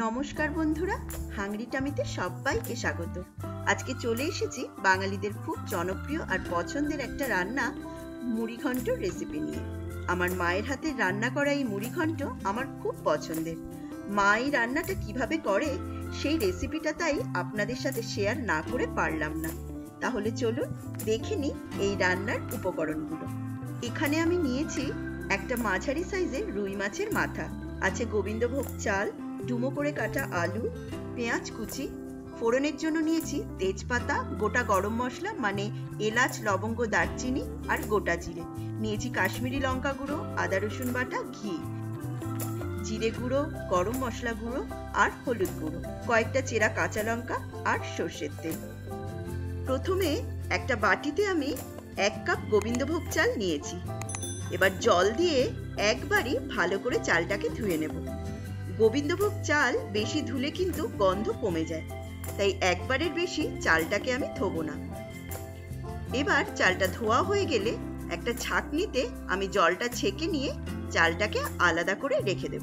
নমস্কার বন্ধুরা, হাংরি টামিতে সবাইকে স্বাগত। আজকে চলে এসেছি বাঙালিদের খুব জনপ্রিয় আর পছন্দের একটা রান্না মুড়িঘণ্টর রেসিপি নিয়ে। আমার মায়ের হাতে রান্না করা এই মুড়িঘণ্ট আমার খুব পছন্দের। মা এই রান্নাটা কীভাবে করে, সেই রেসিপিটা তাই আপনাদের সাথে শেয়ার না করে পারলাম না। তাহলে চলুন দেখে নিই এই রান্নার উপকরণগুলো। এখানে আমি নিয়েছি একটা মাঝারি সাইজের রুই মাছের মাথা। আছে গোবিন্দভোগ চাল ডুমো করে কাটা আলু, পেঁয়াজ কুচি, ফোড়নের জন্য নিয়েছি তেজপাতা, গোটা গরম মশলা মানে এলাচ, লবঙ্গ, দারচিনি আর গোটা জিরে। নিয়েছি কাশ্মীরি লঙ্কা গুঁড়ো, আদা রসুন বাটা, ঘি। জিরে গুঁড়ো, গরম মশলা গুঁড়ো আর হলুদ গুঁড়ো। কয়েকটা চেরা কাঁচা লঙ্কা আর সর্ষের তেল। প্রথমে একটা বাটিতে আমি এক কাপ গোবিন্দভোগ চাল নিয়েছি। এবার জল দিয়ে একবারই ভালো করে চালটাকে ধুয়ে নেব। গোবিন্দভোগ চাল বেশি ধুলে কিন্তু গন্ধ কমে যায়। তাই একবারের বেশি চালটাকে আমি ধোবো না। এবার চালটা ধোয়া হয়ে গেলে একটা ছাঁকনিতে আমি জলটা ছেঁকে নিয়ে চালটাকে আলাদা করে রেখে দেব।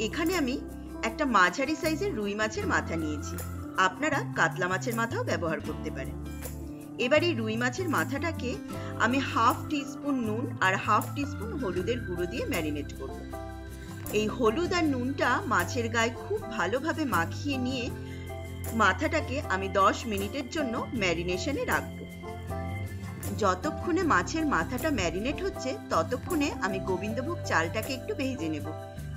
এখানে আমি একটা মাঝারি সাইজের রুই মাছের মাথা নিয়েছি। আপনারা কাতলা মাছের মাথাও ব্যবহার করতে পারেন। এবার এই রুই মাছের মাথাটাকে আমি হাফ টিস্পুন নুন আর হাফ টিস্পুন হলুদের গুঁড়ো দিয়ে ম্যারিনেট করব। এই হলুদ আর নুনটা মাছের গায়ে খুব ভালোভাবে মাখিয়ে নিয়ে মাথাটাকে আমি দশ মিনিটের জন্য ম্যারিনেশনে রাখব। যতক্ষণে মাছের মাথাটা ম্যারিনেট হচ্ছে, ততক্ষণে আমি গোবিন্দভোগ চালটাকে একটু ভেজে নেব।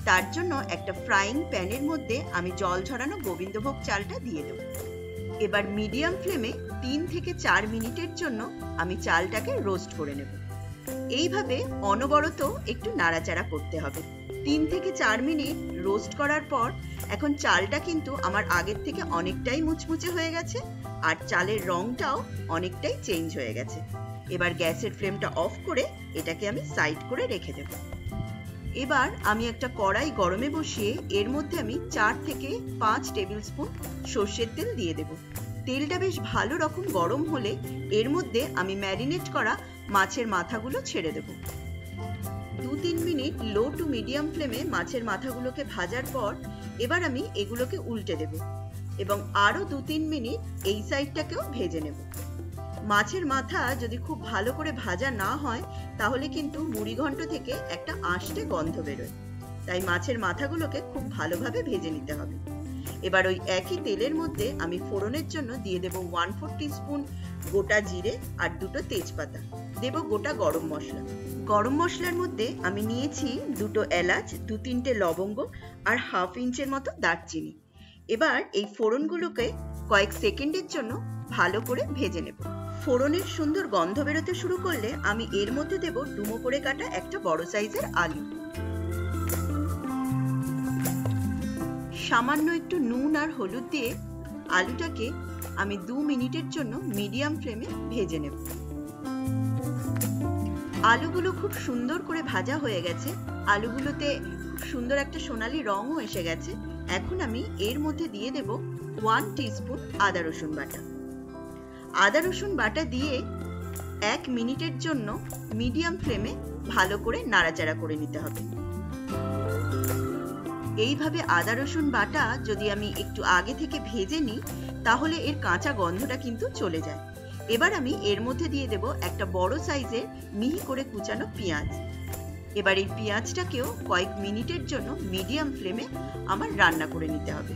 তার জন্য একটা ফ্রাইং প্যানের মধ্যে আমি জল ঝরানো গোবিন্দভোগ চালটা দিয়ে দেবো। এবার মিডিয়াম ফ্লেমে তিন থেকে চার মিনিটের জন্য আমি চালটাকে রোস্ট করে নেব। এইভাবে অনবরত একটু নাড়াচাড়া করতে হবে। তিন থেকে চার মিনিট রোস্ট করার পর এখন চালটা কিন্তু আমার আগের থেকে অনেকটাই মুচমুচে হয়ে গেছে আর চালের রংটাও অনেকটাই চেঞ্জ হয়ে গেছে। এবার গ্যাসের ফ্লেমটা অফ করে এটাকে আমি সাইড করে রেখে দেব। এবার আমি একটা কড়াই গরমে বসিয়ে এর মধ্যে আমি চার থেকে পাঁচ টেবিল স্পুন সর্ষের তেল দিয়ে দেব। তেলটা বেশ ভালো রকম গরম হলে এর মধ্যে আমি ম্যারিনেট করা মাছের মাথাগুলো ছেড়ে দেব। দু তিন মিনিট লো টু মিডিয়াম ফ্লেমে মাছের মাথাগুলোকে ভাজার পর এবার আমি এগুলোকে উল্টে দেব এবং আরও দু তিন মিনিট এই সাইডটাকেও ভেজে নেব। মাছের মাথা যদি খুব ভালো করে ভাজা না হয়, তাহলে কিন্তু মুড়িঘণ্ট থেকে একটা আষ্টে গন্ধ বেরোয়। তাই মাছের মাথাগুলোকে খুব ভালোভাবে ভেজে নিতে হবে। এবার ওই একই তেলের মধ্যে আমি ফোড়নের জন্য দিয়ে দেব ওয়ান ফোর স্পুন গোটা জিরে আর দুটো তেজপাতা। দেব গোটা গরম মশলা। গরম মশলার মধ্যে আমি নিয়েছি দুটো এলাচ, দু তিনটে লবঙ্গ আর হাফ ইঞ্চের মতো দারচিনি। এবার এই ফোড়নগুলোকে কয়েক সেকেন্ডের জন্য ভালো করে ভেজে নেব। ফোড়নের সুন্দর গন্ধ বেরোতে শুরু করলে আমি এর মধ্যে দেব ডুমো করে কাটা একটা বড় সাইজের আলু। সামান্য একটু নুন আর হলুদ দিয়ে আলুটাকে আমি দু মিনিটের জন্য মিডিয়াম ফ্লেমে ভেজে নেব। আলুগুলো খুব সুন্দর করে ভাজা হয়ে গেছে। আলুগুলোতে খুব সুন্দর একটা সোনালি রঙও এসে গেছে। এখন আমি এর মধ্যে দিয়ে দেব ওয়ান টিস্পুন আদা রসুন বাটা। আদা রসুন বাটা দিয়ে এক মিনিটের জন্য মিডিয়াম ফ্লেমে ভালো করে নাড়াচাড়া করে নিতে হবে। এইভাবে আদা, রসুন বাটা যদি আমি একটু আগে থেকে ভেজে নিই, তাহলে এর কাঁচা গন্ধটা কিন্তু চলে যায়। এবার আমি এর মধ্যে দিয়ে দেব একটা বড় সাইজের মিহি করে কুচানো পেঁয়াজ। এবার এই পেঁয়াজটাকেও কয়েক মিনিটের জন্য মিডিয়াম ফ্লেমে আমার রান্না করে নিতে হবে।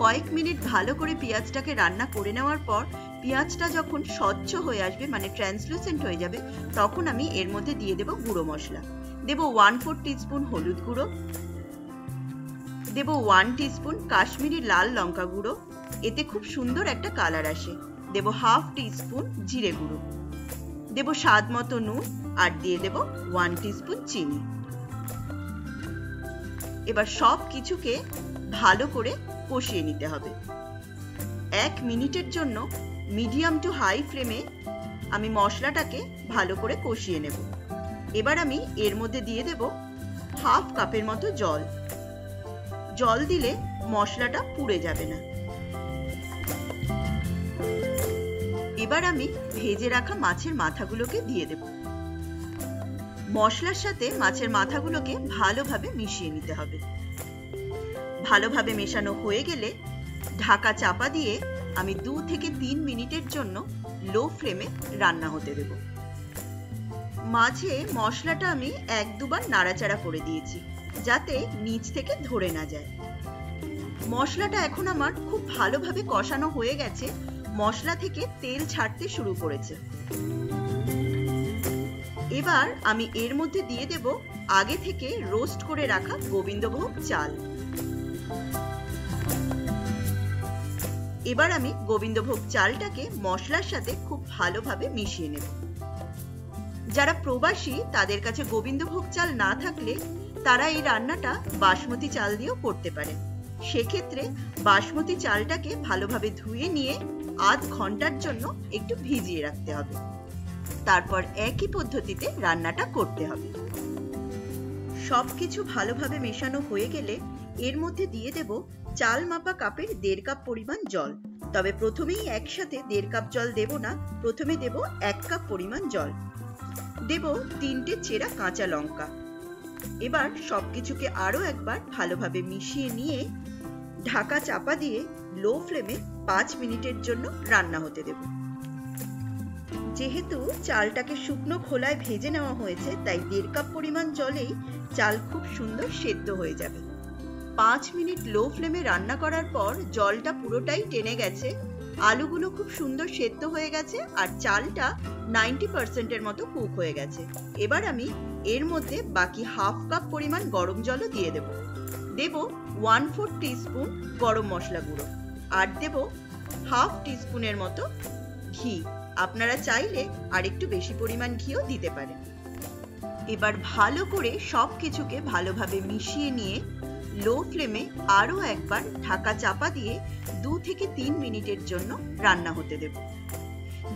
কয়েক মিনিট ভালো করে পেঁয়াজটাকে রান্না করে নেওয়ার পর, পেঁয়াজটা যখন স্বচ্ছ হয়ে আসবে মানে ট্রান্সলুসেন্ট হয়ে যাবে, তখন আমি এর মধ্যে দিয়ে দেব গুঁড়ো মশলা। দেব ওয়ান ফোর টিস্পুন হলুদ গুঁড়ো দেব ওয়ান টিস্পুন কাশ্মীরি লাল লঙ্কা গুঁড়ো। এতে খুব সুন্দর একটা কালার আসে। দেব হাফ টিস্পুন জিরে গুঁড়ো। দেব স্বাদ মতো নুন আর দিয়ে দেব ওয়ান টিস্পুন চিনি। এবার সব কিছুকে ভালো করে কষিয়ে নিতে হবে। এক মিনিটের জন্য মিডিয়াম টু হাই ফ্লেমে আমি মশলাটাকে ভালো করে কষিয়ে নেব। এবার আমি এর মধ্যে দিয়ে দেব হাফ কাপের মতো জল। জল দিলে মশলাটা পুড়ে যাবে না। এবার আমি ভেজে রাখা মাছের মাথাগুলোকে দিয়ে দেব। মশলার সাথে মাছের মাথাগুলোকে ভালোভাবে মিশিয়ে নিতে হবে। ভালোভাবে মেশানো হয়ে গেলে ঢাকা চাপা দিয়ে আমি দু থেকে তিন মিনিটের জন্য লো ফ্লেমে রান্না হতে দেব। মাঝে মশলাটা আমি এক দুবার নাড়াচাড়া করে দিয়েছি। যাতে নিচ থেকে ধরে না যায়। মশলাটা এখন আমার খুব ভালোভাবে কষানো হয়ে গেছে। মশলা থেকে তেল ছাড়তে শুরু করেছে। এবার আমি এর মধ্যে দিয়ে দেব আগে থেকে রোস্ট করে রাখা গোবিন্দভোগ চাল। এবার আমি গোবিন্দভোগ চালটাকে মশলার সাথে খুব ভালোভাবে মিশিয়ে নেব। যারা প্রবাসী, তাদের কাছে গোবিন্দভোগ চাল না থাকলে তারা এই রান্নাটা বাসমতি চাল দিয়েও করতে পারেন সেক্ষেত্রে বাসমতি চালটাকে ভালোভাবে ধুয়ে নিয়ে আধ ঘণ্টার জন্য একটু ভিজিয়ে রাখতে হবে। তারপর একই পদ্ধতিতে রান্নাটা করতে হবে। সবকিছু ভালোভাবে মেশানো হয়ে গেলে এর মধ্যে দিয়ে দেব চাল মাপা কাপের দেড় কাপ পরিমাণ জল। তবে প্রথমেই একসাথে দেড় কাপ জল দেব না, প্রথমে দেব এক কাপ পরিমাণ জল। দেব তিনটে চেরা কাঁচা লঙ্কা। এবার সবকিছুকে আরও একবার ভালোভাবে মিশিয়ে নিয়ে ঢাকা চাপা দিয়ে লো ফ্লেমে পাঁচ মিনিটের জন্য রান্না হতে দেব। যেহেতু চালটাকে শুকনো খোলায় ভেজে নেওয়া হয়েছে, তাই দেড় কাপ পরিমাণ জলেই চাল খুব সুন্দর সেদ্ধ হয়ে যাবে। পাঁচ মিনিট লো ফ্লেমে রান্না করার পর জলটা পুরোটাই টেনে গেছে, আলুগুলো খুব সুন্দর সেদ্ধ হয়ে গেছে, আর চালটা নাইনটি পার্সেন্টের মতো কুক হয়ে গেছে। এবার আমি এর মধ্যে বাকি হাফ কাপ পরিমাণ গরম জলও দিয়ে দেব। দেব ওয়ান ফোর টিস্পুন গরম মশলা গুঁড়ো আর দেব হাফ টিস্পুনের মতো ঘি। আপনারা চাইলে আর একটু বেশি পরিমাণ ঘিও দিতে পারেন। এবার ভালো করে সব কিছুকে ভালোভাবে মিশিয়ে নিয়ে লো ফ্লেমে আরও একবার ঢাকা চাপা দিয়ে দু থেকে তিন মিনিটের জন্য রান্না হতে দেব।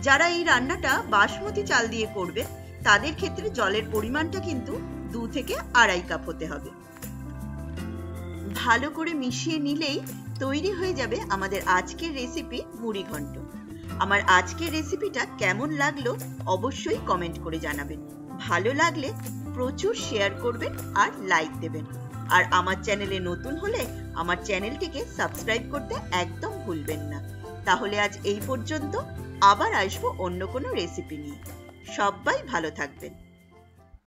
যারা এই রান্নাটা বাসমতি চাল দিয়ে করবে তাদের ক্ষেত্রে জলের পরিমাণটা কিন্তু দু থেকে আড়াই কাপ হতে হবে। ভালো করে মিশিয়ে নিলেই তৈরি হয়ে যাবে আমাদের আজকের রেসিপি মুড়ি ঘন্ট। আমার আজকের রেসিপিটা কেমন লাগল অবশ্যই কমেন্ট করে জানাবেন। ভালো লাগলে প্রচুর শেয়ার করবেন আর লাইক দেবেন। আর আমার চ্যানেলে নতুন হলে আমার চ্যানেলটিকে সাবস্ক্রাইব করতে একদম ভুলবেন না। তাহলে আজ এই পর্যন্ত আবার আসব অন্য কোনো রেসিপি নিয়ে। সবাই ভালো থাকবেন।